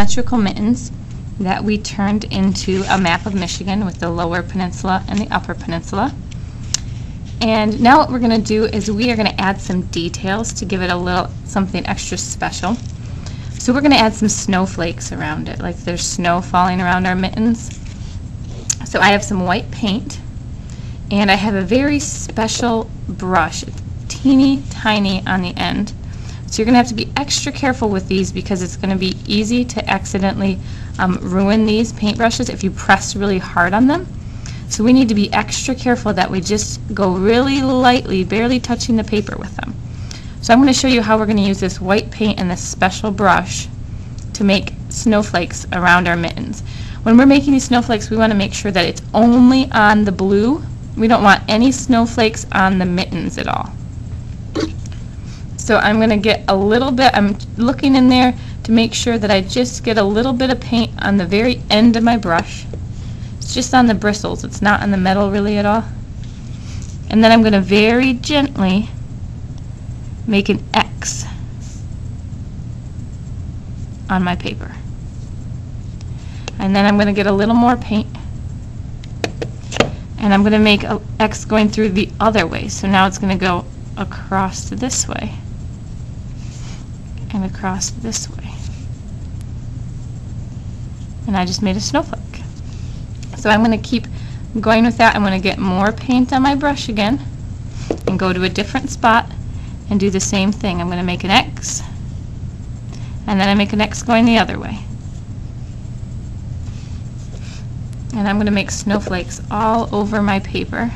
symmetrical mittens that we turned into a map of Michigan with the lower peninsula and the upper peninsula. And now what we're going to do is we are going to add some details to give it a little something extra special. So we're going to add some snowflakes around it, like there's snow falling around our mittens. So I have some white paint, and I have a very special brush. Teeny tiny on the end. So you're going to have to be extra careful with these because it's going to be easy to accidentally um, ruin these paintbrushes if you press really hard on them. So we need to be extra careful that we just go really lightly, barely touching the paper with them. So I'm going to show you how we're going to use this white paint and this special brush to make snowflakes around our mittens. When we're making these snowflakes, we want to make sure that it's only on the blue. We don't want any snowflakes on the mittens at all. So I'm going to get a little bit, I'm looking in there to make sure that I just get a little bit of paint on the very end of my brush. It's just on the bristles. It's not on the metal really at all. And then I'm going to very gently make an X on my paper. And then I'm going to get a little more paint and I'm going to make an X going through the other way. So now it's going to go across this way and across this way. And I just made a snowflake. So I'm going to keep going with that. I'm going to get more paint on my brush again and go to a different spot and do the same thing. I'm going to make an X and then I make an X going the other way. And I'm going to make snowflakes all over my paper.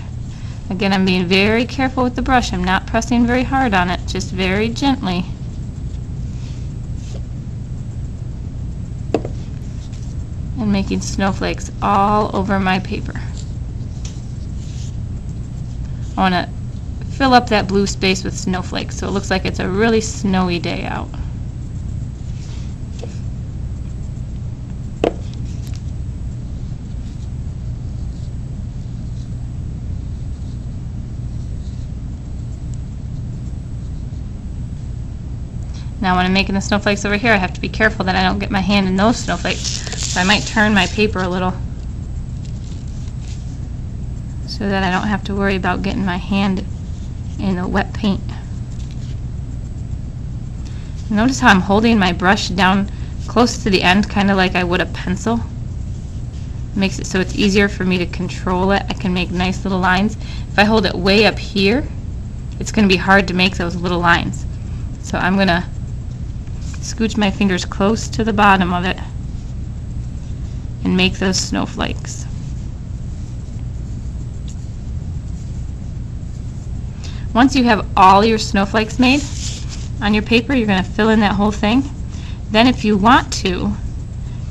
Again, I'm being very careful with the brush. I'm not pressing very hard on it, just very gently. Making snowflakes all over my paper. I want to fill up that blue space with snowflakes so it looks like it's a really snowy day out. Now when I'm making the snowflakes over here, I have to be careful that I don't get my hand in those snowflakes. So I might turn my paper a little so that I don't have to worry about getting my hand in the wet paint. Notice how I'm holding my brush down close to the end, kind of like I would a pencil. Makes it so it's easier for me to control it. I can make nice little lines. If I hold it way up here, it's going to be hard to make those little lines. So I'm going to scooch my fingers close to the bottom of it and make those snowflakes. Once you have all your snowflakes made on your paper, you're going to fill in that whole thing. Then if you want to,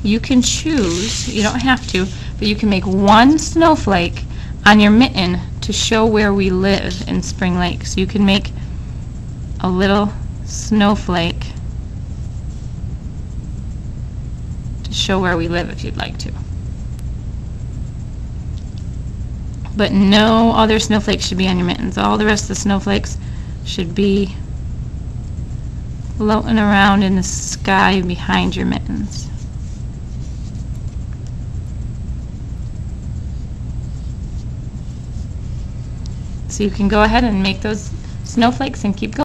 you can choose, you don't have to, but you can make one snowflake on your mitten to show where we live in Spring Lake. So you can make a little snowflake show where we live if you'd like to. But no other snowflakes should be on your mittens. All the rest of the snowflakes should be floating around in the sky behind your mittens. So you can go ahead and make those snowflakes and keep going.